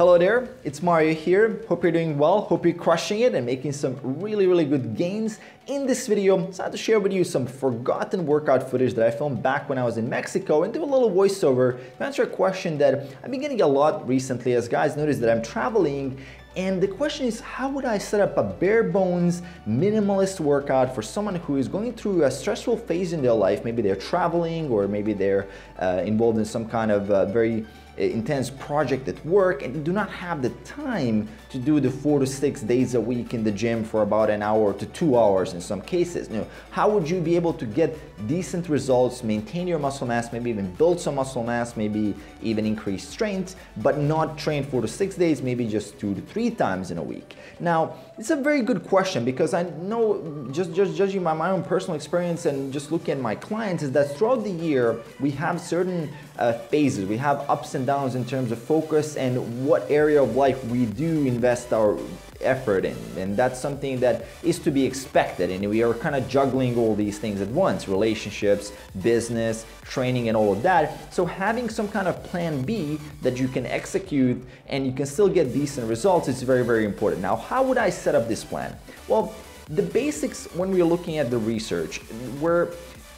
Hello there, it's Mario here. Hope you're doing well. Hope you're crushing it and making some really, really good gains. In this video, I decided to share with you some forgotten workout footage that I filmed back when I was in Mexico and do a little voiceover to answer a question that I've been getting a lot recently as guys notice that I'm traveling and the question is, how would I set up a bare bones, minimalist workout for someone who is going through a stressful phase in their life? Maybe they're traveling or maybe they're uh, involved in some kind of uh, very intense project at work and do not have the time to do the four to six days a week in the gym for about an hour to two hours in some cases. You know, how would you be able to get decent results, maintain your muscle mass, maybe even build some muscle mass, maybe even increase strength, but not train four to six days, maybe just two to three times in a week? Now, it's a very good question because I know, just, just judging by my own personal experience and just looking at my clients, is that throughout the year, we have certain uh, phases, we have ups and downs in terms of focus and what area of life we do invest our effort in. And that's something that is to be expected. And we are kind of juggling all these things at once relationships, business, training, and all of that. So, having some kind of plan B that you can execute and you can still get decent results is very, very important. Now, how would I set up this plan? Well, the basics when we're looking at the research, were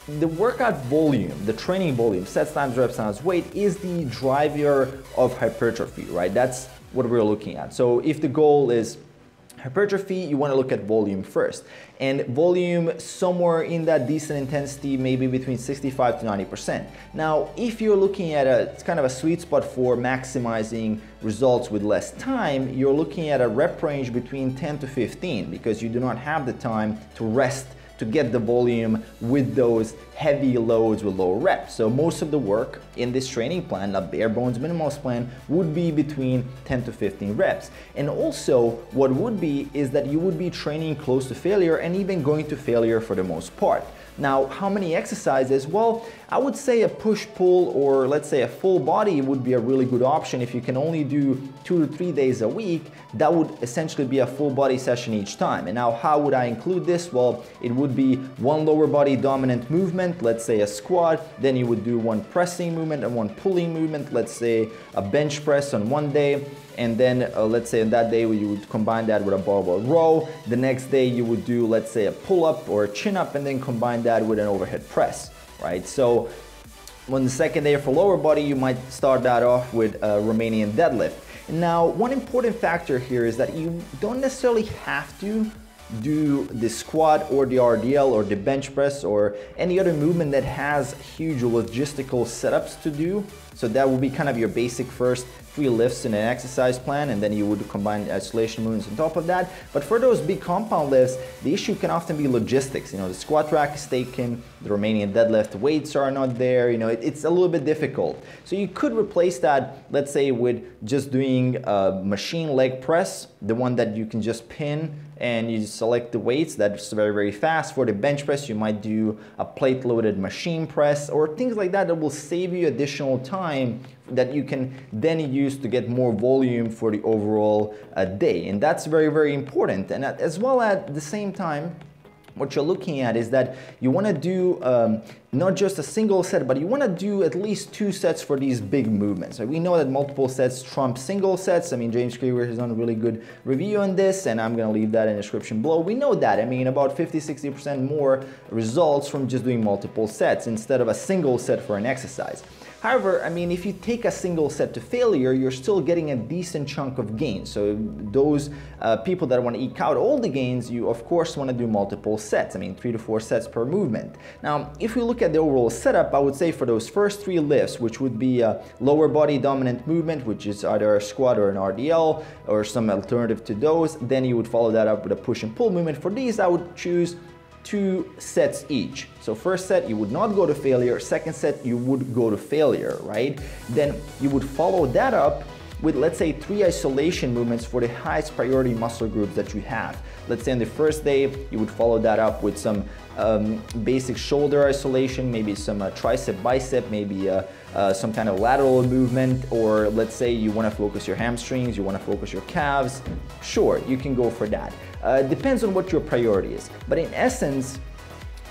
the workout volume, the training volume, sets times reps times weight is the driver of hypertrophy, right? That's what we're looking at. So if the goal is hypertrophy, you want to look at volume first. And volume somewhere in that decent intensity, maybe between 65 to 90%. Now, if you're looking at a it's kind of a sweet spot for maximizing results with less time, you're looking at a rep range between 10 to 15 because you do not have the time to rest to get the volume with those heavy loads with low reps. So most of the work in this training plan, a bare bones minimalist plan, would be between 10 to 15 reps. And also what would be is that you would be training close to failure and even going to failure for the most part. Now, how many exercises? Well, I would say a push-pull or let's say a full body would be a really good option if you can only do two to three days a week. That would essentially be a full body session each time. And now how would I include this? Well, it would be one lower body dominant movement, let's say a squat, then you would do one pressing movement and one pulling movement, let's say a bench press on one day, and then uh, let's say on that day you would combine that with a barbell row. The next day you would do let's say a pull up or a chin up and then combine that with an overhead press, right? So on the second day for lower body you might start that off with a Romanian deadlift. Now one important factor here is that you don't necessarily have to do the squat or the RDL or the bench press or any other movement that has huge logistical setups to do. So that will be kind of your basic first three lifts in an exercise plan and then you would combine isolation movements on top of that. But for those big compound lifts, the issue can often be logistics. You know, the squat rack is taken, the Romanian deadlift weights are not there, you know, it, it's a little bit difficult. So you could replace that, let's say with just doing a machine leg press, the one that you can just pin and you select the weights that's very very fast for the bench press you might do a plate loaded machine press or things like that that will save you additional time that you can then use to get more volume for the overall uh, day and that's very very important and as well at the same time what you're looking at is that you want to do um, not just a single set, but you want to do at least two sets for these big movements. So we know that multiple sets trump single sets. I mean, James Krieger has done a really good review on this, and I'm going to leave that in the description below. We know that. I mean, about 50, 60% more results from just doing multiple sets instead of a single set for an exercise. However, I mean, if you take a single set to failure, you're still getting a decent chunk of gains. So those uh, people that want to eke out all the gains, you of course want to do multiple sets. I mean, three to four sets per movement. Now, if we look at the overall setup, I would say for those first three lifts, which would be a lower body dominant movement, which is either a squat or an RDL or some alternative to those, then you would follow that up with a push and pull movement. For these, I would choose two sets each. So first set, you would not go to failure. Second set, you would go to failure, right? Then you would follow that up with let's say three isolation movements for the highest priority muscle groups that you have. Let's say on the first day, you would follow that up with some um, basic shoulder isolation, maybe some uh, tricep, bicep, maybe uh, uh, some kind of lateral movement, or let's say you wanna focus your hamstrings, you wanna focus your calves. Sure, you can go for that. Uh, depends on what your priority is. But in essence,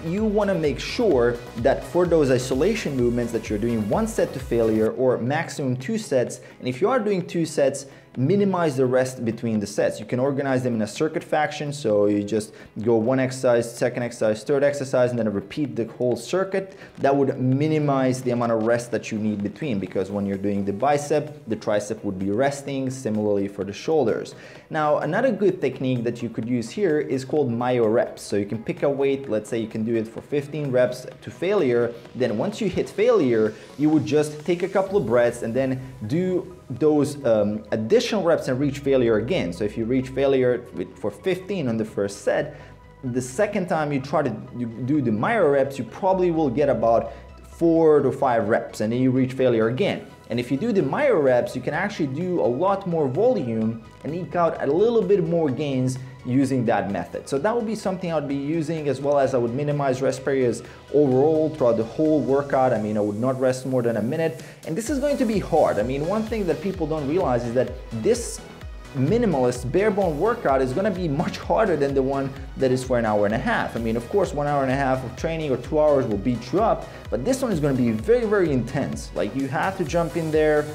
you want to make sure that for those isolation movements that you're doing one set to failure or maximum two sets, and if you are doing two sets, minimize the rest between the sets. You can organize them in a circuit faction, so you just go one exercise, second exercise, third exercise, and then repeat the whole circuit. That would minimize the amount of rest that you need between because when you're doing the bicep, the tricep would be resting, similarly for the shoulders. Now, another good technique that you could use here is called myo reps. So you can pick a weight, let's say you can do it for 15 reps to failure. Then once you hit failure, you would just take a couple of breaths and then do those um, additional reps and reach failure again. So if you reach failure with, for 15 on the first set, the second time you try to do the myo reps, you probably will get about four to five reps and then you reach failure again. And if you do the myo reps, you can actually do a lot more volume and eke out a little bit more gains using that method. So that would be something I would be using as well as I would minimize rest periods overall throughout the whole workout. I mean, I would not rest more than a minute. And this is going to be hard. I mean, one thing that people don't realize is that this minimalist bare bone workout is gonna be much harder than the one that is for an hour and a half. I mean, of course, one hour and a half of training or two hours will beat you up, but this one is gonna be very, very intense. Like you have to jump in there,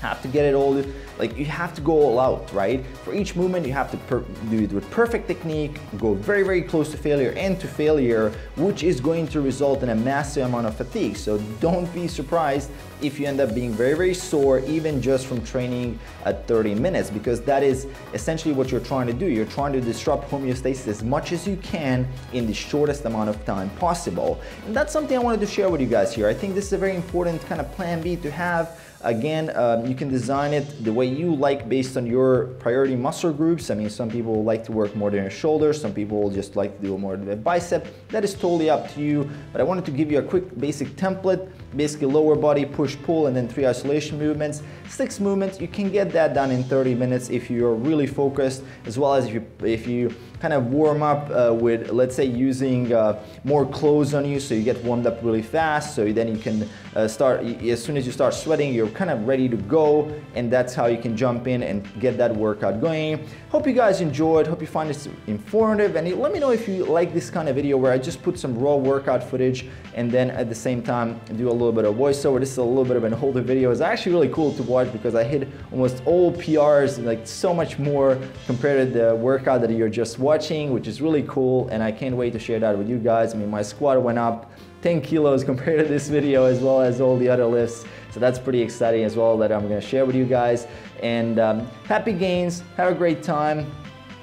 have to get it all, like you have to go all out, right? For each movement, you have to do it with perfect technique, go very, very close to failure and to failure, which is going to result in a massive amount of fatigue. So don't be surprised if you end up being very, very sore, even just from training at 30 minutes, because that is essentially what you're trying to do. You're trying to disrupt homeostasis as much as you can in the shortest amount of time possible. And that's something I wanted to share with you guys here. I think this is a very important kind of plan B to have Again, um, you can design it the way you like based on your priority muscle groups. I mean, some people like to work more in your shoulders, some people just like to do more of the bicep. That is totally up to you, but I wanted to give you a quick basic template, basically lower body, push, pull, and then three isolation movements. Six movements, you can get that done in 30 minutes if you're really focused, as well as if you, if you kind of warm up uh, with, let's say, using uh, more clothes on you so you get warmed up really fast. So then you can uh, start, as soon as you start sweating, you're kind of ready to go. And that's how you can jump in and get that workout going. Hope you guys enjoyed. Hope you find this informative. And let me know if you like this kind of video where I just put some raw workout footage and then at the same time do a little bit of voiceover. This is a little bit of an older video. It's actually really cool to watch because I hit almost all PRs, like so much more compared to the workout that you're just watching watching, which is really cool, and I can't wait to share that with you guys. I mean, my squat went up 10 kilos compared to this video as well as all the other lifts. So that's pretty exciting as well that I'm gonna share with you guys. And um, happy gains, have a great time.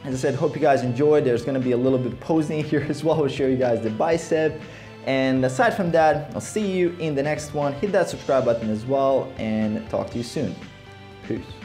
As I said, hope you guys enjoyed. There's gonna be a little bit posing here as well. I'll show you guys the bicep. And aside from that, I'll see you in the next one. Hit that subscribe button as well and talk to you soon. Peace.